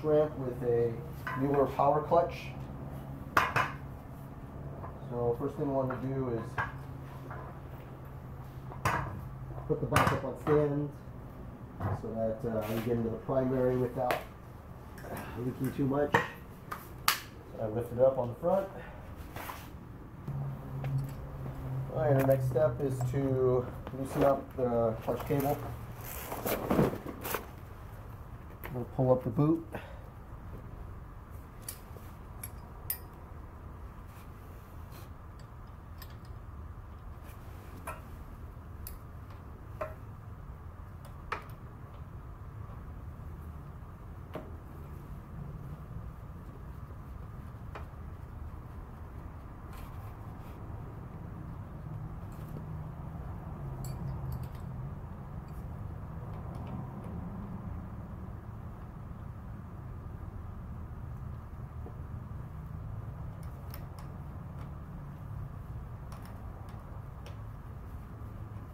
clutch ramp with a Muller power clutch. So first thing we want to do is put the bike up on stand so that uh, we get into the primary without leaking too much. So I lift it up on the front. Alright, our next step is to loosen up the clutch cable. We'll pull up the boot.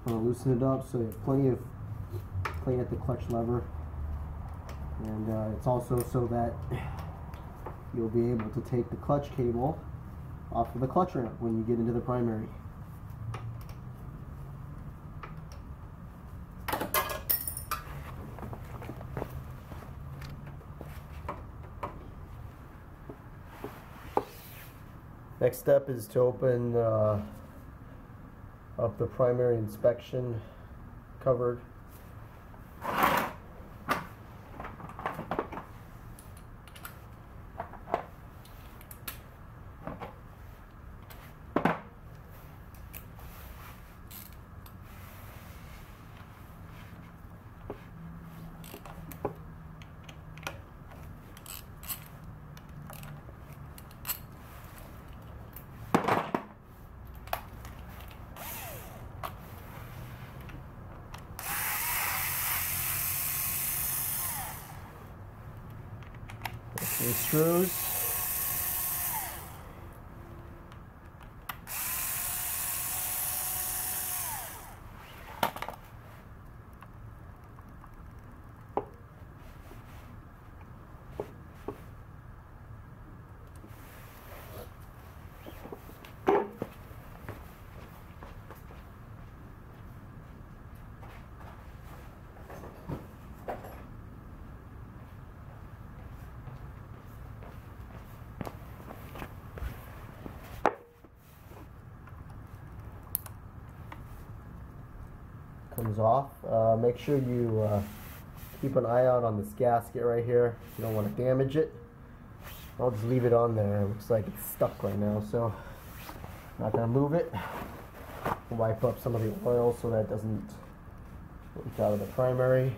I'll loosen it up so you have plenty of play at the clutch lever and uh, it's also so that you'll be able to take the clutch cable off of the clutch ramp when you get into the primary. Next step is to open uh, up the primary inspection covered. Screws. Comes off. Uh, make sure you uh, keep an eye out on this gasket right here. You don't want to damage it. I'll just leave it on there. It looks like it's stuck right now, so I'm not gonna move it. Wipe up some of the oil so that doesn't leak out of the primary.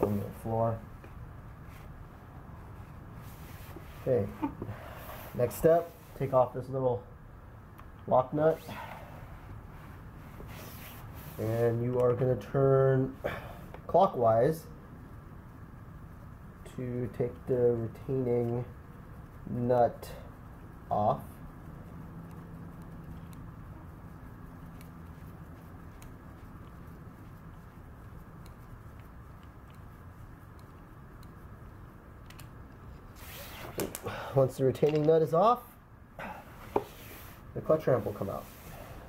On the floor. Okay. Next step, take off this little lock nut. And you are going to turn clockwise to take the retaining nut off. Once the retaining nut is off the clutch ramp will come out.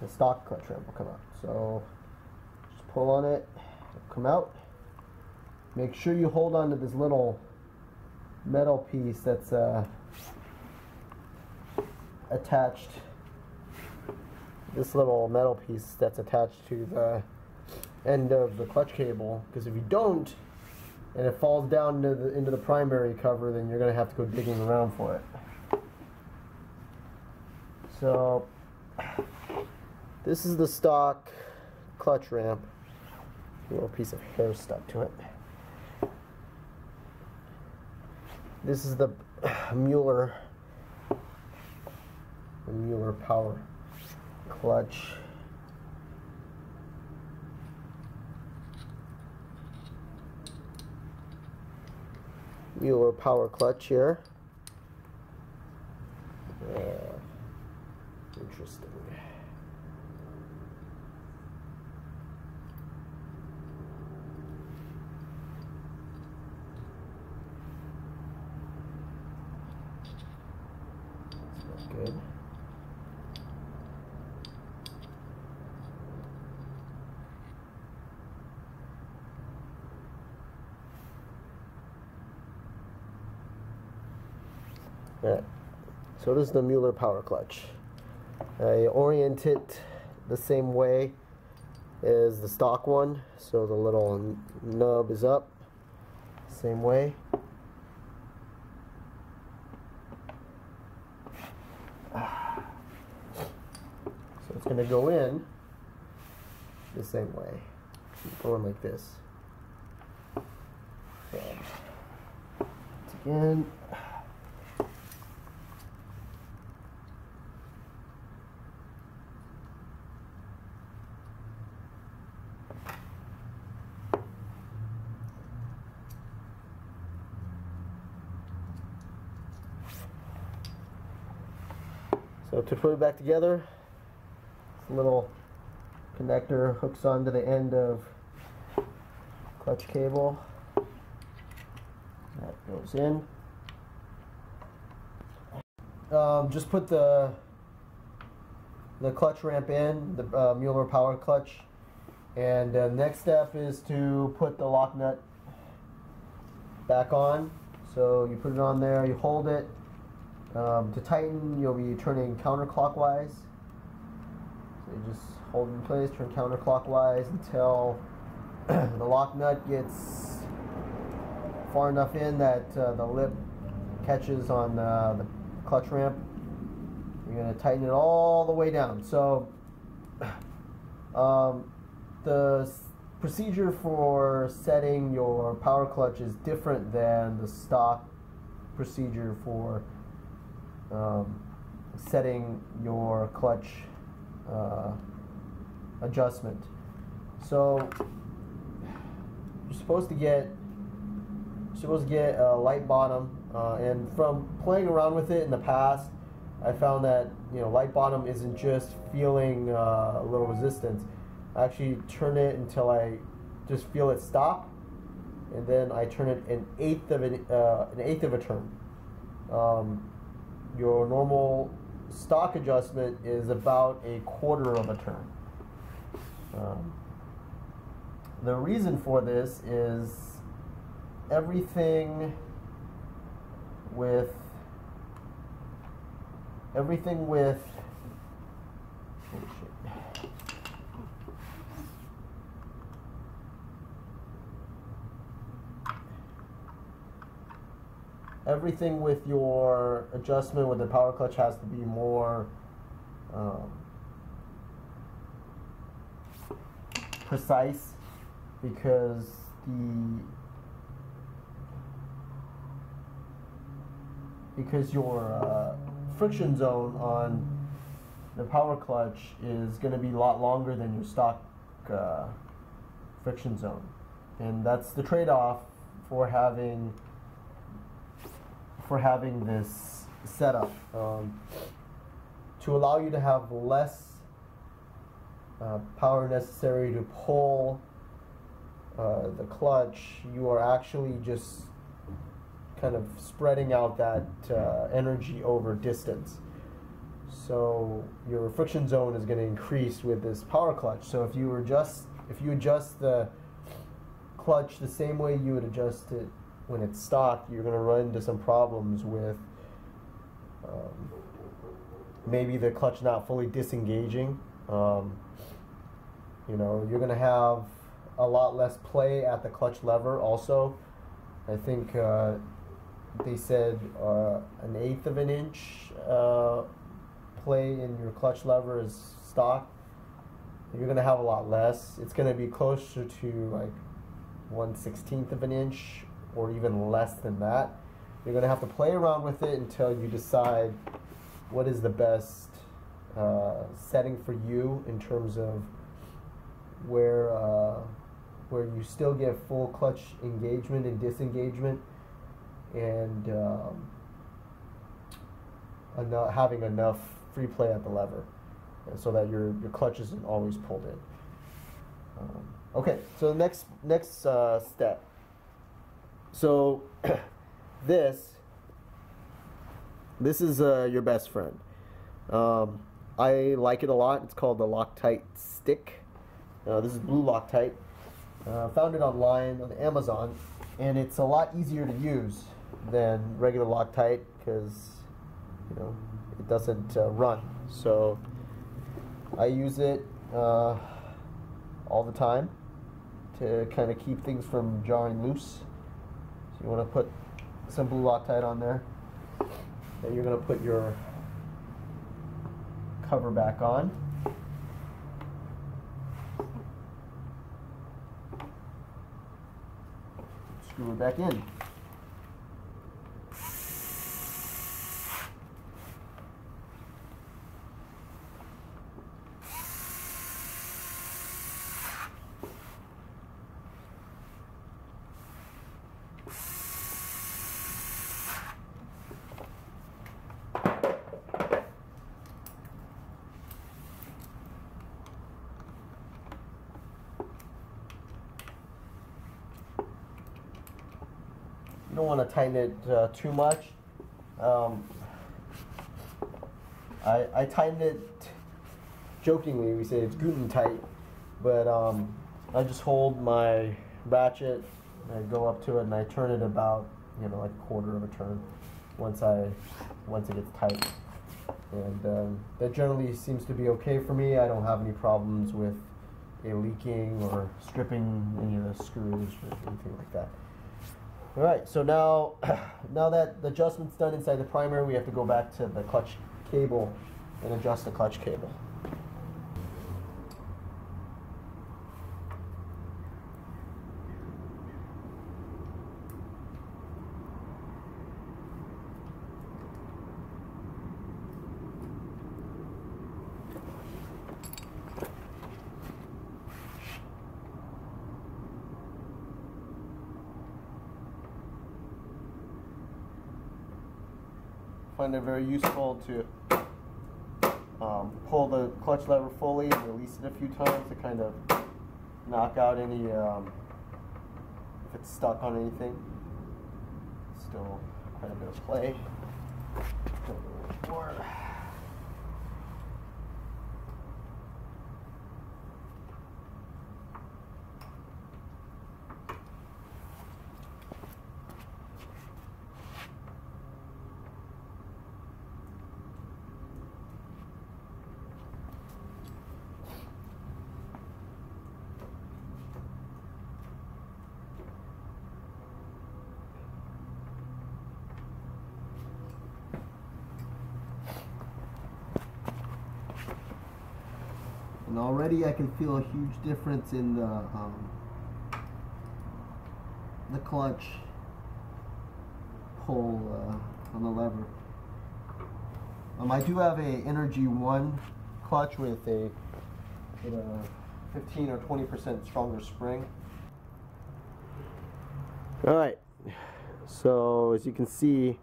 The stock clutch ramp will come out. So just pull on it, come out. Make sure you hold on to this little metal piece that's uh, attached. This little metal piece that's attached to the end of the clutch cable. Because if you don't, and it falls down the, into the primary cover, then you're going to have to go digging around for it. So this is the stock clutch ramp. A little piece of hair stuck to it. This is the Muller the Muller power clutch. Muller power clutch here. interesting. good. All right. So does the Muller power clutch? I orient it the same way as the stock one. So the little nub is up, same way. So it's going to go in the same way. Going like this. So, again. So to put it back together, this little connector hooks onto the end of clutch cable. That goes in. Um, just put the the clutch ramp in, the uh, Muller power clutch. And uh, next step is to put the lock nut back on. So you put it on there, you hold it. Um, to tighten, you'll be turning counterclockwise. So you just hold in place, turn counterclockwise until the lock nut gets far enough in that uh, the lip catches on uh, the clutch ramp. You're going to tighten it all the way down. So um, the procedure for setting your power clutch is different than the stock procedure for um, setting your clutch uh, adjustment. So you're supposed to get you're supposed to get a light bottom, uh, and from playing around with it in the past, I found that you know light bottom isn't just feeling uh, a little resistance. I actually turn it until I just feel it stop, and then I turn it an eighth of an, uh, an eighth of a turn. Um, your normal stock adjustment is about a quarter of a turn. Um, the reason for this is everything with everything with everything with your adjustment with the power clutch has to be more um, precise because the because your uh, friction zone on the power clutch is going to be a lot longer than your stock uh, friction zone. And that's the trade-off for having for having this setup um, to allow you to have less uh, power necessary to pull uh, the clutch you are actually just kind of spreading out that uh, energy over distance. So your friction zone is going to increase with this power clutch. So if you adjust if you adjust the clutch the same way you would adjust it when it's stock, you're going to run into some problems with um, maybe the clutch not fully disengaging. Um, you know, you're going to have a lot less play at the clutch lever also. I think uh, they said uh, an eighth of an inch uh, play in your clutch lever is stock. You're going to have a lot less. It's going to be closer to like 1 16th of an inch or even less than that. You're going to have to play around with it until you decide what is the best uh, setting for you in terms of where uh, where you still get full clutch engagement and disengagement and um, enough, having enough free play at the lever so that your, your clutch isn't always pulled in. Um, okay, so the next, next uh, step so this this is uh, your best friend. Um, I like it a lot. It's called the Loctite Stick. Uh, this is blue Loctite. Uh, found it online on Amazon, and it's a lot easier to use than regular Loctite because you know, it doesn't uh, run. So I use it uh, all the time to kind of keep things from jarring loose. You want to put some blue Loctite on there. Then you're going to put your cover back on. Screw it back in. Don't want to tighten it uh, too much. Um, I, I tighten it jokingly, we say it's Guten tight, but um, I just hold my ratchet, I go up to it and I turn it about, you know, like a quarter of a turn once I once it gets tight. And um, that generally seems to be okay for me. I don't have any problems with it leaking or stripping any of the screws or anything like that. All right, so now, now that the adjustment's done inside the primer, we have to go back to the clutch cable and adjust the clutch cable. Find it very useful to um, pull the clutch lever fully and release it a few times to kind of knock out any um, if it's stuck on anything. Still quite a bit of play. More. And already I can feel a huge difference in the um, the clutch pull uh, on the lever. Um, I do have a Energy One clutch with a, with a 15 or 20 percent stronger spring. All right, so as you can see,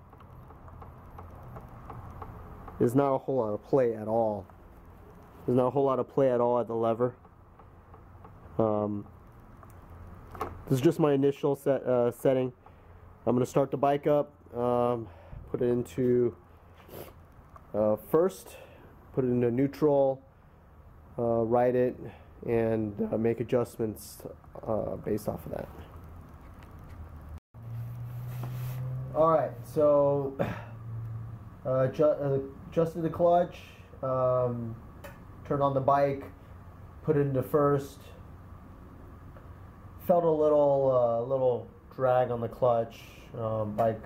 there's not a whole lot of play at all. There's not a whole lot of play at all at the lever. Um, this is just my initial set, uh, setting. I'm going to start the bike up, um, put it into uh, first, put it into neutral, uh, ride it, and uh, make adjustments uh, based off of that. Alright, so uh, adju adjusted the clutch. Um, turned on the bike, put it into first. Felt a little uh, little drag on the clutch. Um, bike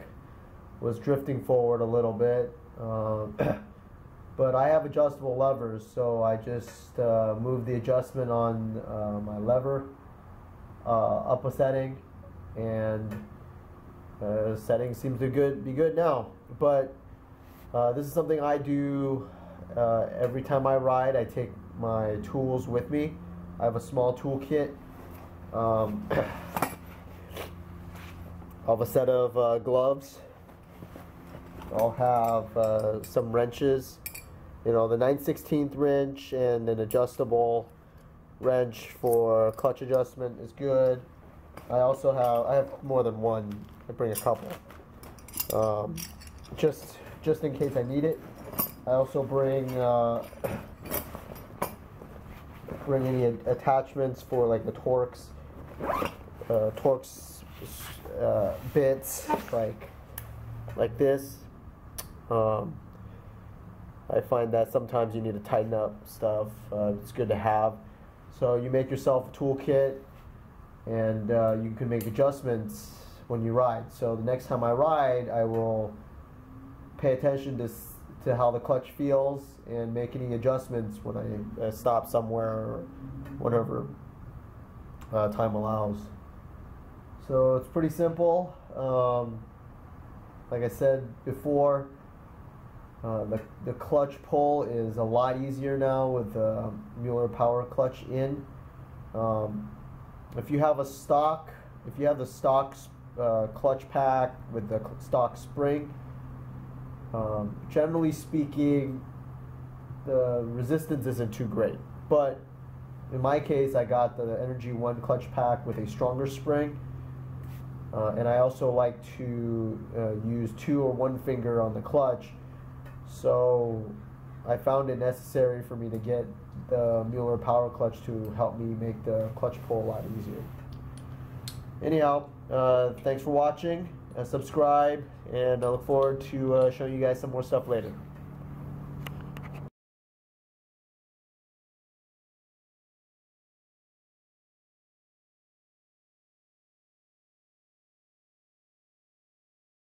was drifting forward a little bit, um, but I have adjustable levers, so I just uh, moved the adjustment on uh, my lever uh, up a setting, and uh, setting seems to good be good now. But uh, this is something I do uh, every time I ride, I take my tools with me. I have a small toolkit. Um, have a set of uh, gloves. I'll have uh, some wrenches. You know, the 9 16th wrench and an adjustable wrench for clutch adjustment is good. I also have, I have more than one. I bring a couple. Um, just, just in case I need it. I also bring uh, bring any attachments for like the Torx uh, Torx uh, bits like like this. Um, I find that sometimes you need to tighten up stuff. Uh, it's good to have. So you make yourself a toolkit, and uh, you can make adjustments when you ride. So the next time I ride, I will pay attention to to how the clutch feels and make any adjustments when I stop somewhere or whenever uh, time allows. So it's pretty simple. Um, like I said before, uh, the, the clutch pull is a lot easier now with the Muller Power Clutch in. Um, if you have a stock, if you have the stock uh, clutch pack with the stock spring, um, generally speaking, the resistance isn't too great. But in my case, I got the Energy One clutch pack with a stronger spring. Uh, and I also like to uh, use two or one finger on the clutch. So I found it necessary for me to get the Muller Power Clutch to help me make the clutch pull a lot easier. Anyhow, uh, thanks for watching. Subscribe, and I look forward to uh, showing you guys some more stuff later.